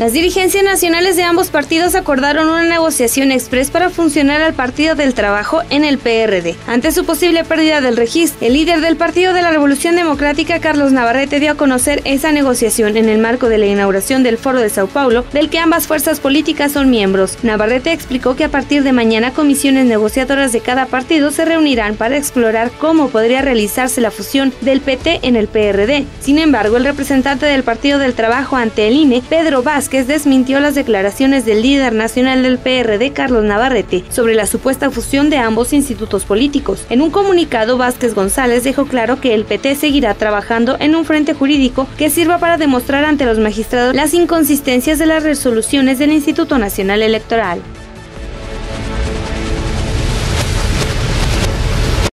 Las dirigencias nacionales de ambos partidos acordaron una negociación express para funcionar al Partido del Trabajo en el PRD. Ante su posible pérdida del registro, el líder del Partido de la Revolución Democrática, Carlos Navarrete, dio a conocer esa negociación en el marco de la inauguración del Foro de Sao Paulo, del que ambas fuerzas políticas son miembros. Navarrete explicó que a partir de mañana comisiones negociadoras de cada partido se reunirán para explorar cómo podría realizarse la fusión del PT en el PRD. Sin embargo, el representante del Partido del Trabajo ante el INE, Pedro Vázquez, Vázquez desmintió las declaraciones del líder nacional del PRD, Carlos Navarrete, sobre la supuesta fusión de ambos institutos políticos. En un comunicado, Vázquez González dejó claro que el PT seguirá trabajando en un frente jurídico que sirva para demostrar ante los magistrados las inconsistencias de las resoluciones del Instituto Nacional Electoral.